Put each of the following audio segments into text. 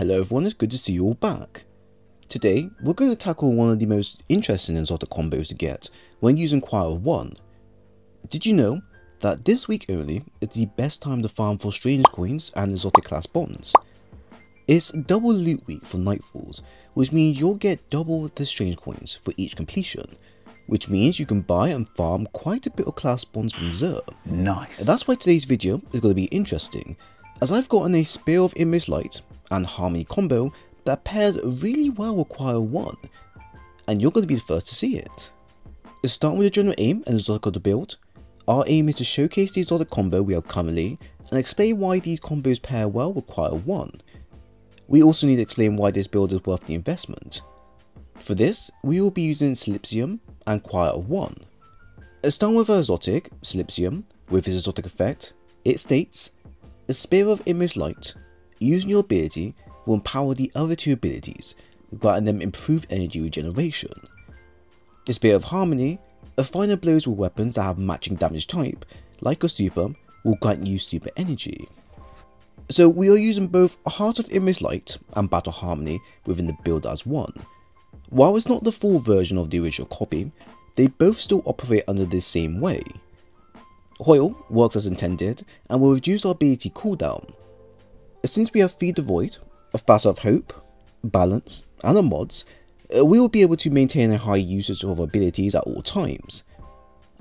Hello everyone, it's good to see you all back. Today, we're going to tackle one of the most interesting exotic combos to get when using Choir of One. Did you know that this week only is the best time to farm for strange coins and exotic class bonds? It's double loot week for Nightfalls, which means you'll get double the strange coins for each completion, which means you can buy and farm quite a bit of class bonds from Xur. Nice. And that's why today's video is going to be interesting, as I've gotten a Spear of Inmost Light and Harmony combo that paired really well with Choir 1, and you're going to be the first to see it. Start with the general aim and exotic of the build, our aim is to showcase the exotic combo we have currently and explain why these combos pair well with Choir 1. We also need to explain why this build is worth the investment. For this, we will be using Solipsism and Choir of 1. Starting with our exotic, Solipsism, with his exotic effect, it states, A Spear of Inmost Light Using your ability will empower the other two abilities, granting them improved energy regeneration. The Spear of Harmony, a final blows with weapons that have matching damage type, like a super, will grant you super energy. So we are using both Heart of Inmost Light and Battle Harmony within the build as one. While it's not the full version of the original copy, they both still operate under the same way. Hoil works as intended and will reduce our ability cooldown, since we have Feed the Void, a Facet of Hope, Balance, and our mods, uh, we will be able to maintain a high usage of abilities at all times.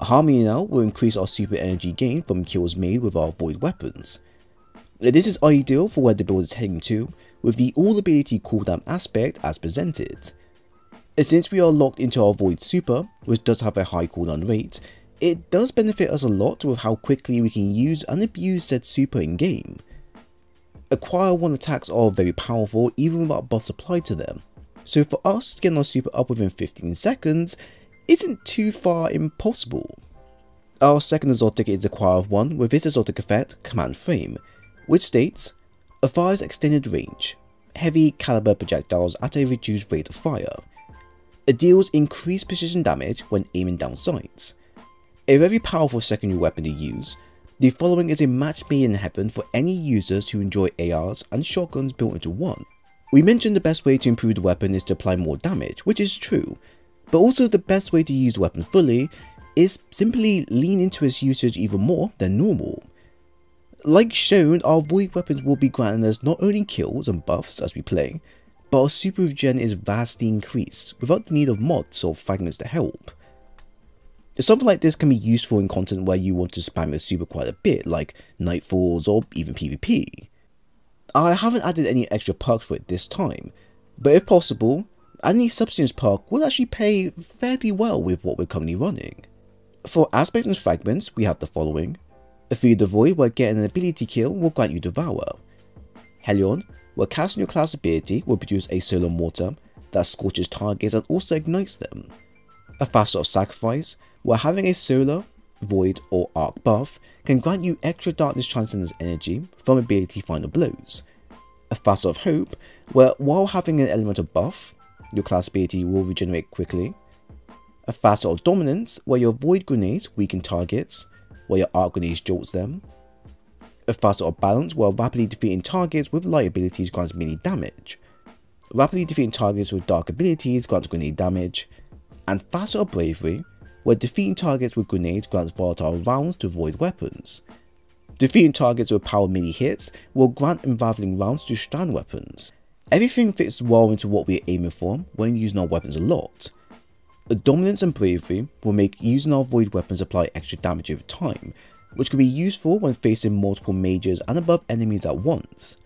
Harmony now will increase our super energy gain from kills made with our Void weapons. Uh, this is ideal for where the build is heading to, with the all ability cooldown aspect as presented. Uh, since we are locked into our Void super, which does have a high cooldown rate, it does benefit us a lot with how quickly we can use and abuse said super in game. Acquire 1 attacks are very powerful even without buffs applied to them, so for us to get our super up within 15 seconds isn't too far impossible. Our second exotic is of 1 with its exotic effect, Command Frame, which states, a fire's extended range, heavy caliber projectiles at a reduced rate of fire. It deals increased precision damage when aiming down sights. A very powerful secondary weapon to use, the following is a match made in heaven for any users who enjoy ARs and shotguns built into one. We mentioned the best way to improve the weapon is to apply more damage, which is true, but also the best way to use the weapon fully is simply lean into its usage even more than normal. Like shown, our void weapons will be granting us not only kills and buffs as we play, but our super regen is vastly increased without the need of mods or fragments to help. Something like this can be useful in content where you want to spam your super quite a bit, like Nightfalls or even PvP. I haven't added any extra perks for it this time, but if possible, any substance perk will actually pay fairly well with what we're currently running. For aspects and fragments, we have the following. Feed the Void, where getting an ability kill will grant you Devour. Helion, where casting your class ability will produce a solar mortar that scorches targets and also ignites them. A Facet of Sacrifice, where having a solar, void, or arc buff can grant you extra darkness transcendence energy from ability final blows. A Facet of Hope, where while having an elemental buff, your class ability will regenerate quickly. A Facet of Dominance, where your void grenades weaken targets, where your arc grenades jolts them. A Facet of Balance, where rapidly defeating targets with light abilities grants melee damage. Rapidly defeating targets with dark abilities grants grenade damage. And Facet of Bravery, where defeating targets with grenades grants volatile rounds to void weapons. Defeating targets with power mini hits will grant unraveling rounds to strand weapons. Everything fits well into what we are aiming for when using our weapons a lot. A dominance and Bravery will make using our void weapons apply extra damage over time, which can be useful when facing multiple majors and above enemies at once.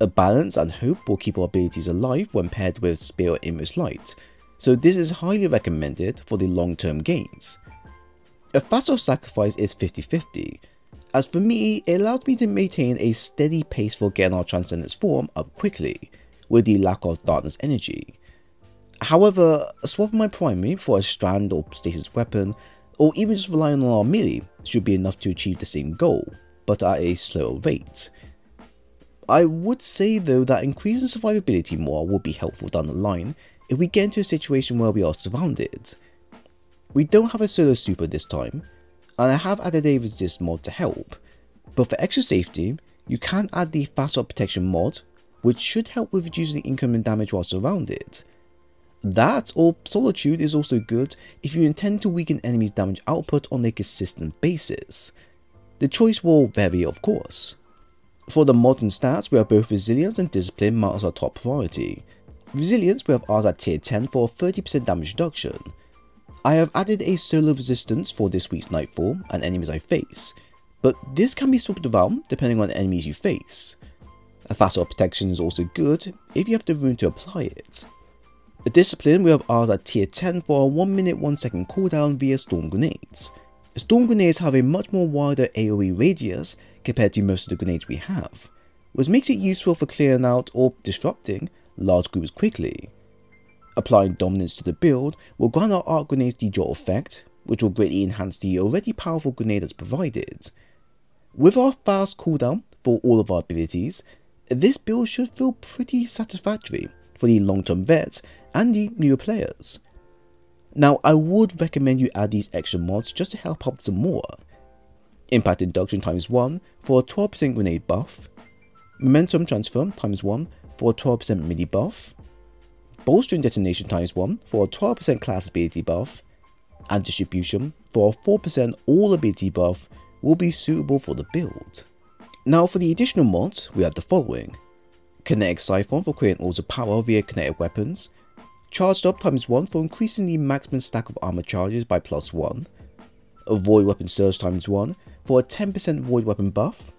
A Balance and Hope will keep our abilities alive when paired with Spear or Light, so this is highly recommended for the long term gains. A of Sacrifice is 50-50, as for me it allows me to maintain a steady pace for getting our Transcendence form up quickly, with the lack of Darkness energy. However, swapping my primary for a strand or stasis weapon, or even just relying on our melee should be enough to achieve the same goal, but at a slower rate. I would say though that increasing survivability more would be helpful down the line if we get into a situation where we are surrounded. We don't have a solo super this time, and I have added a resist mod to help, but for extra safety, you can add the Facet Protection mod, which should help with reducing incoming damage while surrounded. That or Solitude is also good if you intend to weaken enemies' damage output on a consistent basis. The choice will vary of course. For the modern stats, we have both Resilience and Discipline marked as our top priority. Resilience we have ours at tier 10 for 30% damage reduction. I have added a solo resistance for this week's Nightfall and enemies I face, but this can be swapped around depending on the enemies you face. A faster protection is also good if you have the room to apply it. The discipline we have ours at tier 10 for a 1 minute 1 second cooldown via storm grenades. Storm grenades have a much more wider AoE radius compared to most of the grenades we have, which makes it useful for clearing out or disrupting large groups quickly. Applying dominance to the build will grant our arc grenades the draw effect, which will greatly enhance the already powerful grenade that's provided. With our fast cooldown for all of our abilities, this build should feel pretty satisfactory for the long-term vets and the newer players. Now, I would recommend you add these extra mods just to help out some more. Impact Induction times 1 for a 12% grenade buff, Momentum Transfer times 1 for a 12% mini buff, Bolstering Detonation times 1 for a 12% class ability buff, and Distribution for a 4% all ability buff will be suitable for the build. Now for the additional mods, we have the following. Kinetic Siphon for creating auto power via kinetic weapons, Charged up times 1 for increasing the maximum stack of armor charges by plus 1. A Void Weapon Surge times 1 for a 10% Void Weapon buff.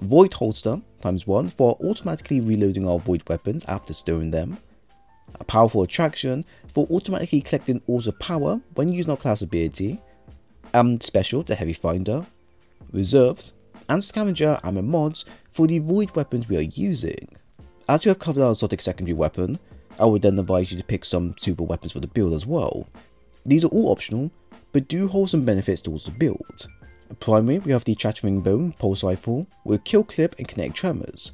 Void Holster times 1 for automatically reloading our Void Weapons after storing them. A Powerful Attraction for automatically collecting Orbs of Power when using our class ability. And Special to Heavy Finder. Reserves and Scavenger Ammo mods for the Void Weapons we are using. As we have covered our exotic secondary weapon, I would then advise you to pick some super weapons for the build as well. These are all optional, but do hold some benefits towards the build. Primary, we have the Chattering Bone Pulse Rifle with Kill Clip and Kinetic Tremors,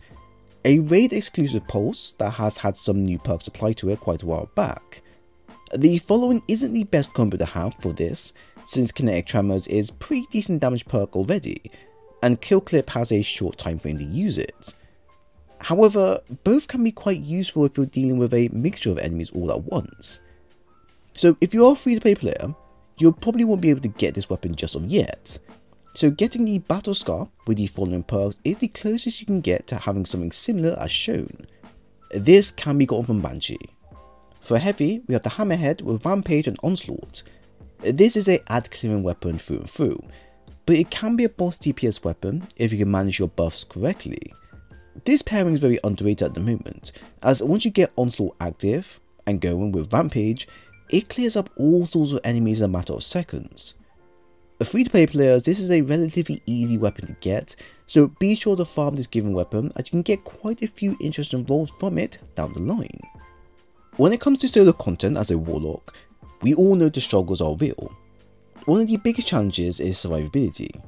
a raid exclusive pulse that has had some new perks applied to it quite a while back. The following isn't the best combo to have for this, since Kinetic Tremors is pretty decent damage perk already, and Kill Clip has a short time frame to use it. However, both can be quite useful if you're dealing with a mixture of enemies all at once. So if you are a free to play player, you'll probably won't be able to get this weapon just of yet. So getting the Battle Scar with the following perks is the closest you can get to having something similar as shown. This can be gotten from Banshee. For heavy, we have the Hammerhead with Rampage and Onslaught. This is a ad clearing weapon through and through, but it can be a boss DPS weapon if you can manage your buffs correctly. This pairing is very underrated at the moment, as once you get Onslaught active and going with Rampage, it clears up all sorts of enemies in a matter of seconds. For free to play players, this is a relatively easy weapon to get, so be sure to farm this given weapon as you can get quite a few interesting rolls from it down the line. When it comes to solo content as a warlock, we all know the struggles are real. One of the biggest challenges is survivability.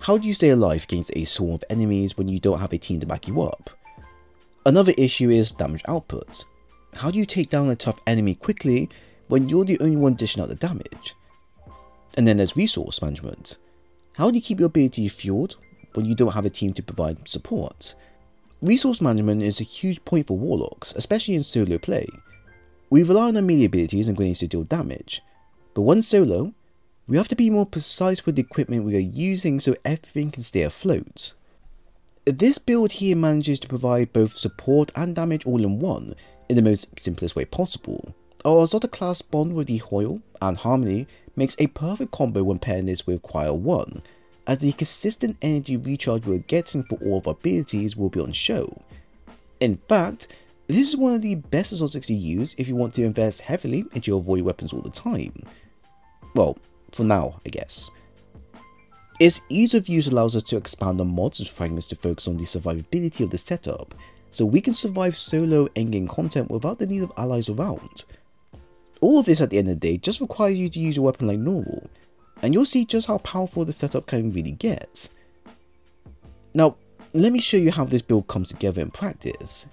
How do you stay alive against a swarm of enemies when you don't have a team to back you up? Another issue is damage output. How do you take down a tough enemy quickly when you're the only one dishing out the damage? And then there's resource management. How do you keep your ability fueled when you don't have a team to provide support? Resource management is a huge point for warlocks, especially in solo play. We rely on our melee abilities and grenades to deal damage, but when solo, we have to be more precise with the equipment we are using so everything can stay afloat. This build here manages to provide both support and damage all in one, in the most simplest way possible. Our Zota class bond with the Hoyle and Harmony makes a perfect combo when pairing this with Choir 1, as the consistent energy recharge we're getting for all of our abilities will be on show. In fact, this is one of the best exotics to use if you want to invest heavily into your void weapons all the time. Well, for now, I guess. Its ease of use allows us to expand on mods and fragments to focus on the survivability of the setup, so we can survive solo endgame content without the need of allies around. All of this at the end of the day just requires you to use your weapon like normal, and you'll see just how powerful the setup can really get. Now, let me show you how this build comes together in practice.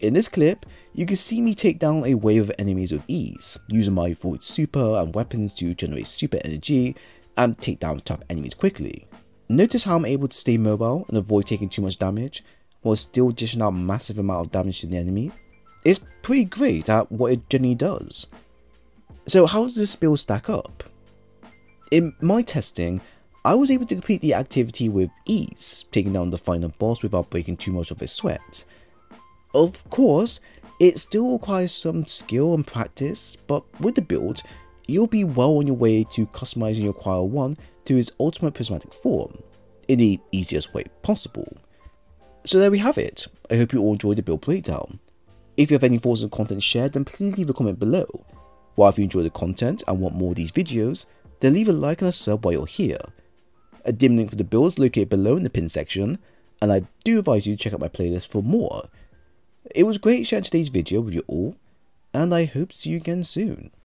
In this clip, you can see me take down a wave of enemies with ease, using my Void Super and weapons to generate super energy and take down tough enemies quickly. Notice how I'm able to stay mobile and avoid taking too much damage, while still dishing out massive amount of damage to the enemy, It's pretty great at what it generally does. So how does this build stack up? In my testing, I was able to complete the activity with ease, taking down the final boss without breaking too much of his sweat. Of course, it still requires some skill and practice, but with the build, you'll be well on your way to customizing your Choir 1 to his ultimate prismatic form, in the easiest way possible. So there we have it, I hope you all enjoyed the build breakdown. If you have any thoughts the content shared then please leave a comment below. While if you enjoy the content and want more of these videos, then leave a like and a sub while you're here. A dim link for the builds located below in the pin section, and I do advise you to check out my playlist for more. It was great sharing today's video with you all, and I hope to see you again soon.